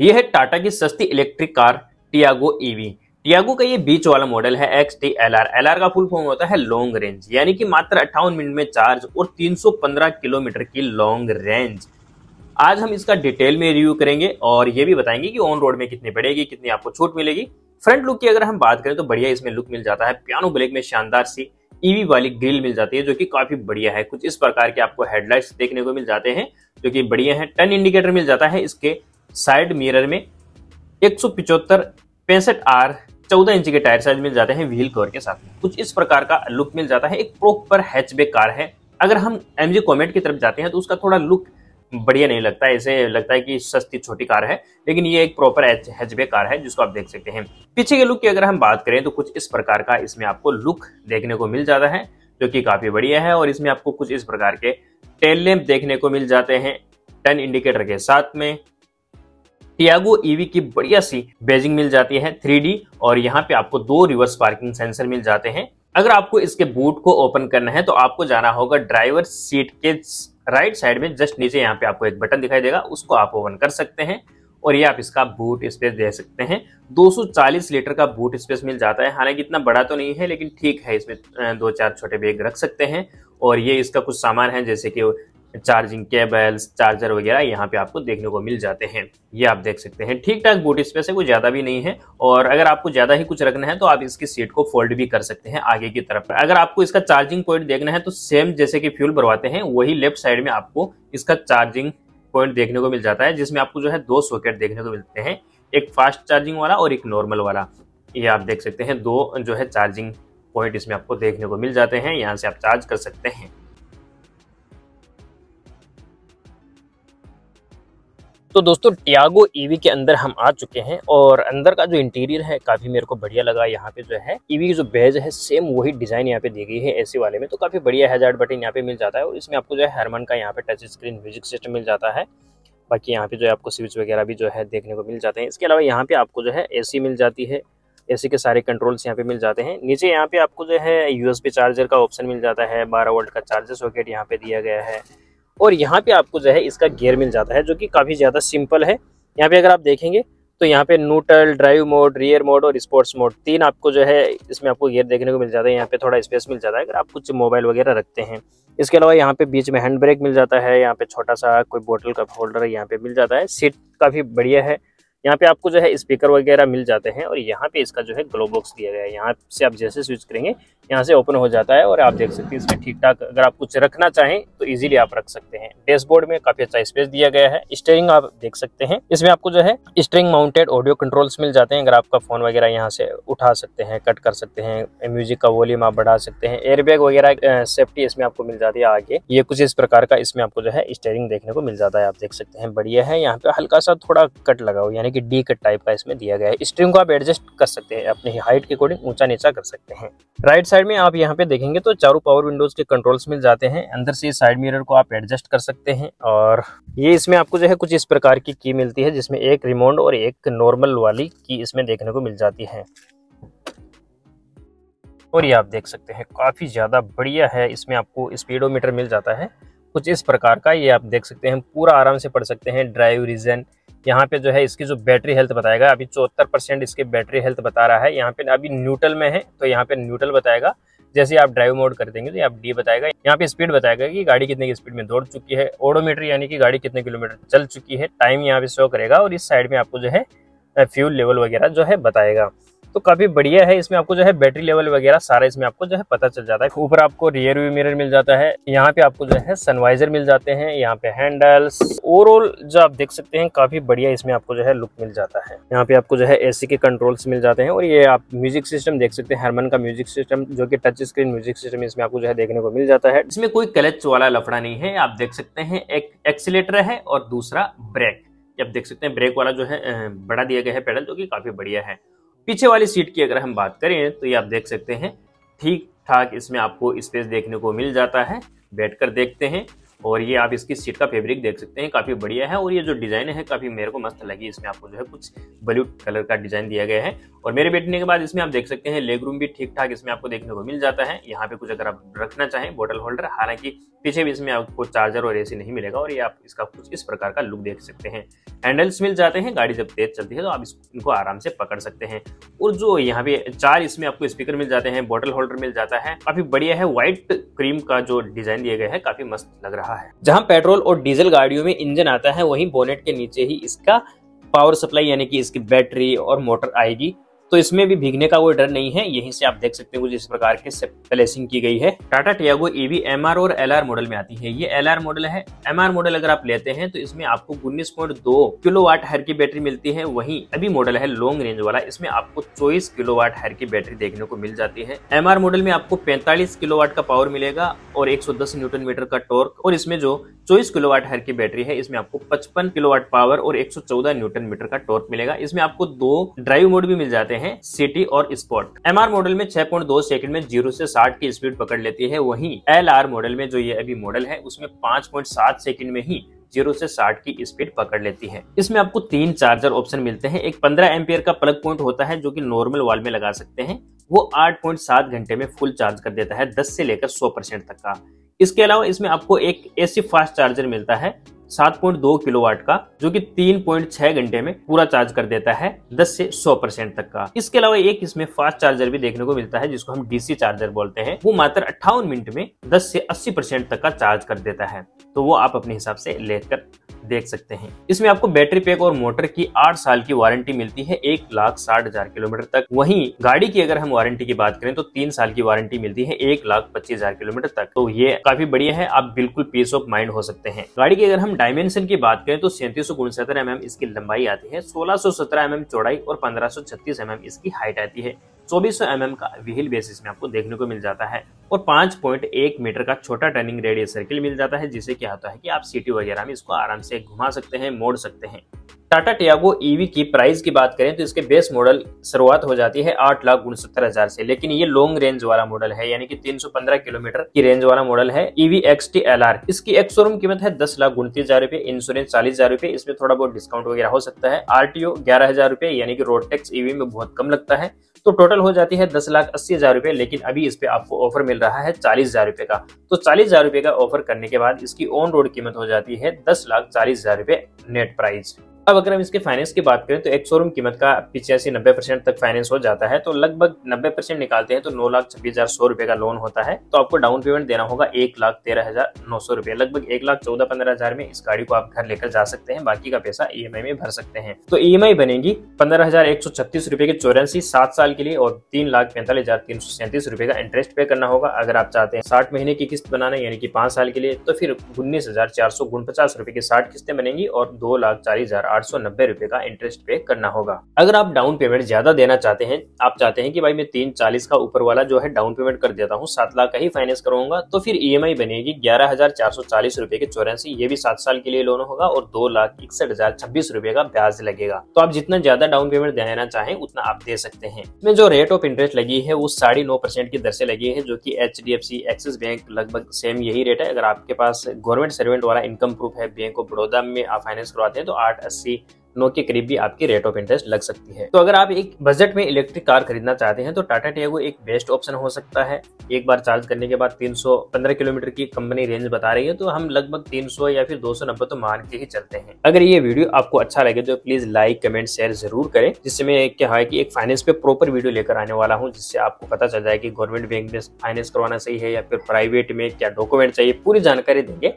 ये है टाटा की सस्ती electric car Tiago EV. Tiago का ये बीच वाला मॉडल है X T L R L R का फुल फॉर्म होता है लॉन्ग रेंज यानी कि मात्र अट्ठावन मिनट में चार्ज और 315 किलोमीटर की लॉन्ग रेंज आज हम इसका डिटेल में रिव्यू करेंगे और ये भी बताएँगे कि ऑन रोड में कितनी पड़ेगी कितनी आपको छूट मिलेगी। फ्रंट लुक की अगर हम बात करें तो बढ़िया इसमें लुक मिल जाता है। पियानो ब्लैक में शानदार सी ईवी वाली ग्रिल मिल जाती है, जो कि काफ़ी बढ़िया है। कुछ इस प्रकार के आपको हेडलाइट्स देखने को मिल जाते हैं, जो कि बढ़िया है। टर्न इंडिकेटर मिल जाता है इसके साइड मिरर में एक सौ पिचहत्तर पैंसठ आर चौदह इंच के टायर साइज़ मिल जाते हैं व्हील कवर के साथ कुछ इस प्रकार का लुक मिल जाता है। एक प्रॉपर हैचबैक कार है। अगर हम एमजी कॉमेट की तरफ़ जाते हैं तो उसका थोड़ा लुक बढ़िया नहीं लगता है। ऐसे लगता है कि सस्ती छोटी कार है, लेकिन ये एक प्रॉपर हैचबैक कार है जिसको आप देख सकते हैं। पीछे के लुक की अगर हम बात करें तो कुछ इस प्रकार का इसमें आपको लुक देखने को मिल जाता है, जो कि काफ़ी बढ़िया है। और इसमें आपको कुछ इस प्रकार के टेल लैम्प देखने को मिल जाते हैं टर्न इंडिकेटर के साथ में। टियागो ईवी की बढ़िया सी बेजिंग मिल जाती है थ्री और यहाँ पे आपको दो रिवर्स पार्किंग सेंसर मिल जाते हैं। अगर आपको इसके बूट को ओपन करना है तो आपको जाना होगा ड्राइवर सीट के राइट साइड में, जस्ट नीचे यहाँ पे आपको एक बटन दिखाई देगा, उसको आप ओपन कर सकते हैं, और ये आप इसका बूट स्पेस दे सकते हैं। 240 लीटर का बूट स्पेस मिल जाता है। हालाँकि इतना बड़ा तो नहीं है, लेकिन ठीक है, इसमें दो चार छोटे बैग रख सकते हैं, और ये इसका कुछ सामान है, जैसे कि चार्जिंग केबल्स, चार्जर वगैरह यहाँ पे आपको देखने को मिल जाते हैं। ये आप देख सकते हैं। ठीक ठाक बूट स्पेस है कोई ज़्यादा भी नहीं है और अगर आपको ज़्यादा ही कुछ रखना है तो आप इसकी सीट को फोल्ड भी कर सकते हैं आगे की तरफ़ अगर आपको इसका चार्जिंग पॉइंट देखना है तो सेम जैसे कि फ्यूल भरवाते हैं, वही लेफ़्ट साइड में आपको इसका चार्जिंग पॉइंट देखने को मिल जाता है, जिसमें आपको जो है दो सॉकेट देखने को मिलते हैं, एक फास्ट चार्जिंग वाला और एक नॉर्मल वाला। ये आप देख सकते हैं, दो जो है चार्जिंग पॉइंट इसमें आपको देखने को मिल जाते हैं, यहाँ से आप चार्ज कर सकते हैं। तो दोस्तों टियागो ईवी के अंदर हम आ चुके हैं और अंदर का जो इंटीरियर है, काफ़ी मेरे को बढ़िया लगा। यहाँ पे जो है ईवी की जो बेज है सेम वही डिज़ाइन यहाँ पे दी गई है एसी वाले में। तो काफ़ी बढ़िया हैजार्ड बटन यहाँ पे मिल जाता है और इसमें आपको जो है हरमन का यहाँ पे टच स्क्रीन म्यूज़िक सिस्टम मिल जाता है। बाकी यहाँ पे जो है, आपको स्विच वगैरह भी जो है, देखने को मिल जाते हैं। इसके अलावा यहाँ पे आपको जो है एसी मिल जाती है। एसी के सारे कंट्रोल्स यहाँ पे मिल जाते हैं। नीचे यहाँ पे आपको जो है यूएसबी चार्जर का ऑप्शन मिल जाता है। बारह वोल्ट का चार्जर सॉकेट यहाँ पे दिया गया है। और यहाँ पे आपको जो है इसका गियर मिल जाता है, जो कि काफ़ी ज़्यादा सिंपल है। यहाँ पे अगर आप देखेंगे तो यहाँ पे neutral drive mode rear mode और स्पोर्ट्स मोड तीन आपको जो है इसमें आपको गियर देखने को मिल जाता है। यहाँ पे थोड़ा स्पेस मिल जाता है, अगर आप कुछ मोबाइल वगैरह रखते हैं। इसके अलावा यहाँ पे बीच में हैंड ब्रेक मिल जाता है, यहाँ पे छोटा सा कोई बोतल का होल्डर यहाँ पे मिल जाता है। सीट काफ़ी बढ़िया है। यहाँ पे आपको जो है स्पीकर वगैरह मिल जाते हैं और यहाँ पे इसका जो है ग्लो बॉक्स दिया गया है। यहाँ से आप जैसे स्विच करेंगे, यहाँ से ओपन हो जाता है और आप देख सकते हैं इसमें ठीक ठाक अगर आप कुछ रखना चाहें तो इजीली आप रख सकते हैं। डैशबोर्ड में काफ़ी अच्छा स्पेस दिया गया है। स्टेयरिंग आप देख सकते हैं। इसमें आपको जो है स्ट्रिंग माउंटेड ऑडियो कंट्रोल्स मिल जाते हैं। अगर आपका फ़ोन वगैरह यहाँ से उठा सकते हैं कट कर सकते हैं म्यूज़िक का वॉल्यूम आप बढ़ा सकते हैं एयरबैग वगैरह सेफ्टी इसमें आपको मिल जाती है आगे। ये कुछ इस प्रकार का इसमें आपको जो है स्टेयरिंग देखने को मिल जाता है। आप देख सकते हैं, बढ़िया है। यहाँ पे हल्का सा थोड़ा कट लगा हुआ यानी कि डी कट टाइप का इसमें दिया गया है। स्ट्रिंग को आप एडजस्ट कर सकते हैं, अपनी हाइट के अकॉर्डिंग ऊँचा नीचा कर सकते हैं। राइट साइड में आप यहाँ पे देखेंगे तो चारों पावर विंडोज़ के कंट्रोल्स मिल जाते हैं। अंदर से साइड मिरर को आप एडजस्ट कर सकते हैं और ये इसमें आपको जो है कुछ इस प्रकार की की मिलती है, जिसमें एक रिमोट और एक नॉर्मल वाली की इसमें देखने को मिल जाती है। और ये आप देख सकते हैं, काफ़ी ज़्यादा बढ़िया है। इसमें आपको स्पीडोमीटर मिल जाता है। कुछ इस प्रकार का ये आप देख सकते हैं, पूरा आराम से पढ़ सकते हैं। ड्राइव रीजन यहाँ पे जो है इसकी जो बैटरी हेल्थ बताएगा, अभी चौहत्तर परसेंट इसकी बैटरी हेल्थ बता रहा है। यहाँ पे अभी न्यूट्रल में है तो यहाँ पे न्यूट्रल बताएगा। जैसे आप ड्राइव मोड कर देंगे तो आप डी बताएगा। यहाँ पे स्पीड बताएगा कि गाड़ी कितने की स्पीड में दौड़ चुकी है। ओडोमीटर यानी कि गाड़ी कितने किलोमीटर चल चुकी है। टाइम यहाँ पे शो करेगा और इस साइड में आपको जो है फ्यूल लेवल वगैरह जो है बताएगा। तो काफ़ी बढ़िया है। इसमें आपको जो है बैटरी लेवल वगैरह सारा इसमें आपको जो है पता चल जाता है। ऊपर आपको रियर व्यू मिरर मिल जाता है। यहाँ पे आपको जो है सनवाइजर मिल जाते हैं। यहाँ पे हैंडल्स, ओवरऑल जो आप देख सकते हैं, काफ़ी बढ़िया इसमें आपको जो है लुक मिल जाता है। यहाँ पे आपको जो है एसी के कंट्रोल्स मिल जाते हैं और ये आप म्यूज़िक सिस्टम देख सकते हैं। हरमन का म्यूज़िक सिस्टम जो की टच स्क्रीन म्यूज़िक सिस्टम इसमें आपको जो है देखने को मिल जाता है। इसमें कोई क्लच वाला लफड़ा नहीं है। आप देख सकते हैं एक एक्सीटर है और दूसरा ब्रेक। आप देख सकते हैं ब्रेक वाला जो है बड़ा दिया गया है पेडल जो कि काफ़ी बढ़िया है। पीछे वाली सीट की अगर हम बात करें तो ये आप देख सकते हैं, ठीक ठाक इसमें आपको स्पेस देखने को मिल जाता है। बैठकर देखते हैं। और ये आप इसकी सीट का फेब्रिक देख सकते हैं, काफ़ी बढ़िया है और ये जो डिज़ाइन है, काफ़ी मेरे को मस्त लगी। इसमें आपको जो है कुछ ब्लू कलर का डिज़ाइन दिया गया है। और मेरे बैठने के बाद इसमें आप देख सकते हैं लेग रूम भी ठीक ठाक इसमें आपको देखने को मिल जाता है। यहाँ पे कुछ अगर आप रखना चाहें बोटल होल्डर हालाँकि पीछे भी इसमें आपको चार्जर और एसी नहीं मिलेगा और ये आप इसका कुछ इस प्रकार का लुक देख सकते हैं। हैंडल्स मिल जाते हैं, गाड़ी जब तेज चलती है तो आप इनको आराम से पकड़ सकते हैं। और जो यहाँ पे चार इसमें आपको स्पीकर मिल जाते हैं बॉटल होल्डर मिल जाता है। काफ़ी बढ़िया है व्हाइट क्रीम का जो डिज़ाइन दिया गया है, काफ़ी मस्त लग रहा है। जहाँ पेट्रोल और डीजल गाड़ियों में इंजन आता है, वही बोनेट के नीचे ही इसका पावर सप्लाई यानी कि इसकी बैटरी और मोटर आएगी। तो इसमें भी भीगने का कोई डर नहीं है, यहीं से आप देख सकते हो जिस प्रकार के प्लेसिंग की गई है। टाटा टियागो ईवी एमआर और एलआर मॉडल में आती है। ये एलआर मॉडल है। एमआर मॉडल अगर आप लेते हैं तो इसमें आपको उन्नीस किलो वाट हर की बैटरी मिलती है। वही अभी मॉडल है लॉन्ग रेंज वाला। इसमें आपको चौबीस किलो वाट हर की बैटरी देखने को मिल जाती है। एमआर मॉडल में आपको पैंतालीस किलो वाट का पावर मिलेगा और एक न्यूटन मीटर का टॉर्क और इसमें जो चौबीस किलो वाट हर की बैटरी है, इसमें आपको पचपन किलो वाट पावर और एक न्यूटन मीटर का टॉर्क मिलेगा। इसमें आपको दो ड्राइव मोड भी मिल जाते हैं, सिटी और स्पोर्ट एमआर मॉडल में 6.2 सेकंड में ज़ीरो से 60 की स्पीड पकड़ लेती है। वहीं एल आर मॉडल में जो ये अभी मॉडल है, उसमें 5.7 सेकंड में ही ज़ीरो से साठ की स्पीड पकड़ लेती है। इसमें आपको तीन चार्जर ऑप्शन मिलते हैं। एक पंद्रह एम्पियर का प्लग पॉइंट होता है, जो कि नॉर्मल वॉल में लगा सकते हैं। वो आठ पॉइंट सात घंटे में फुल चार्ज कर देता है, दस से लेकर सौ परसेंट तक का। इसके अलावा इसमें आपको एक एसी फास्ट चार्जर मिलता है। 7.2 किलोवाट का, जो कि 3.6 घंटे में पूरा चार्ज कर देता है 10 से 100 परसेंट तक का। इसके अलावा एक इसमें फास्ट चार्जर भी देखने को मिलता है, जिसको हम डीसी चार्जर बोलते हैं। वो मात्र अट्ठावन मिनट में 10 से 80 परसेंट तक का चार्ज कर देता है। तो वो आप अपने हिसाब से लेकर देख सकते हैं। इसमें आपको बैटरी पैक और मोटर की आठ साल की वारंटी मिलती है, एक लाख साठ हज़ार किलोमीटर तक। वहीं गाड़ी की अगर हम वारंटी की बात करें तो तीन साल की वारंटी मिलती है, एक लाख पच्चीस हज़ार किलोमीटर तक। तो ये काफ़ी बढ़िया है, आप बिल्कुल पीस ऑफ़ माइंड हो सकते हैं। गाड़ी की अगर हम डायमेंशन की बात करें तो सैंतीस सौ उनसत्तर एम इसकी लंबाई आती है, सोलह सौ सत्रह एम चौड़ाई और पंद्रह सौ छत्तीस एम इसकी हाइट आती है। चौबीस सौ एम का व्हील बेसिस में आपको देखने को मिल जाता है और पाँच पॉइंट एक मीटर का छोटा टर्निंग रेडियस सर्किल मिल जाता है, जिसे क्या होता है कि आप सिटी वगैरह में इसको आराम से घुमा सकते हैं, मोड़ सकते हैं। टाटा टियागो ईवी की प्राइस की बात करें तो इसके बेस मॉडल शुरुआत हो जाती है आठ लाख उनसत्तर हज़ार से। लेकिन ये लॉन्ग रेंज वाला मॉडल है, यानी कि 315 किलोमीटर की रेंज वाला मॉडल है, EV X T L R इसकी एक शोरूम कीमत है दस लाख उनतीस हज़ार रुपए इंश्योरेंस चालीस हज़ार रुपए इसमें थोड़ा बहुत डिस्काउंट वगैरह हो सकता है। आरटीओ ग्यारह हज़ार रुपए यानी कि रोड टैक्स ईवी में बहुत कम लगता है। तो टोटल हो जाती है दस लाख अस्सी हज़ार रुपए लेकिन अभी इस पे आपको ऑफ़र मिल रहा है चालीस हज़ार रुपए का। तो चालीस हज़ार रुपए का ऑफ़र करने के बाद इसकी ऑन रोड कीमत हो जाती है दस लाख चालीस हज़ार रुपए नेट प्राइस अब अगर हम इसके फाइनेंस की बात करें तो एक शोरूम कीमत का पिचासी नब्बे परसेंट तक फाइनेंस हो जाता है। तो लगभग नब्बे परसेंट निकालते हैं तो नौ लाख छब्बीस हज़ार सौ रुपए का लोन होता है। तो आपको डाउन पेमेंट देना होगा एक लाख तेरह हज़ार नौ सौ रुपए लगभग एक लाख चौदह पंद्रह हज़ार में इस गाड़ी को आप घर लेकर जा सकते हैं। बाकी का पैसा ई e में भर सकते हैं। तो ई e बनेगी पंद्रह हज़ार एक सौ छत्तीस रुपए के चौरासी सात साल के लिए और तीन लाख पैंतालीस हज़ार तीन सौ सैंतीस रुपए का इंटरेस्ट पे करना होगा। अगर आप चाहते हैं साठ महीने की किस्त बनाना, यानी कि पाँच साल के लिए तो फिर उन्नीस हज़ार चार सौ पचास रुपए की साठ किस्तें बनेंगी और दो लाख चालीस हज़ार आठ सौ नब्बे रुपए का इंटरेस्ट पे करना होगा। अगर आप डाउन पेमेंट ज़्यादा देना चाहते हैं, आप चाहते हैं कि भाई मैं तीन चालीस का ऊपर वाला जो है डाउन पेमेंट कर देता हूँ, सात लाख का ही फाइनेंस करूँगा तो फिर ई e बनेगी ग्यारह हज़ार चार सौ चालीस रुपए के चौरासी, ये भी सात साल के लिए लोन होगा और दो लाख इकसठ हज़ार छब्बीस रुपए का ब्याज लगेगा। तो आप जितना ज़्यादा डाउन पेमेंट देना चाहें, उतना आप दे सकते हैं। इसमें जो रेट ऑफ़ इंटरेस्ट लगी है, वो साढ़े नौ परसेंट की दर से लगी है, जो की H D F C Axis bank लगभग सेम यही रेट है। अगर आपके पास गवर्नमेंट सर्वेंट वाला इनकम प्रूफ है बैंक ऑफ़ बड़ौदा में आप फाइनेंस करवाते हैं तो आठ अस्सी नौ के करीब भी आपकी रेट ऑफ़ इंटरेस्ट लग सकती है। तो अगर आप एक बजट में इलेक्ट्रिक कार खरीदना चाहते हैं तो टाटा टियागो एक बेस्ट ऑप्शन हो सकता है। एक बार चार्ज करने के बाद 315 किलोमीटर की कंपनी रेंज बता रही है तो हम लगभग 300 या फिर 290 तो मान के ही चलते हैं। अगर ये वीडियो आपको अच्छा लगे तो प्लीज़ लाइक कमेंट शेयर ज़रूर करें, जिससे मैं क्या है कि एक फाइनेंस पे प्रॉपर वीडियो लेकर आने वाला हूँ, जिससे आपको पता चल जाए कि गवर्नमेंट बैंक में फाइनेंस करवाना सही है या फिर प्राइवेट में क्या डॉक्यूमेंट चाहिए, पूरी जानकारी देंगे।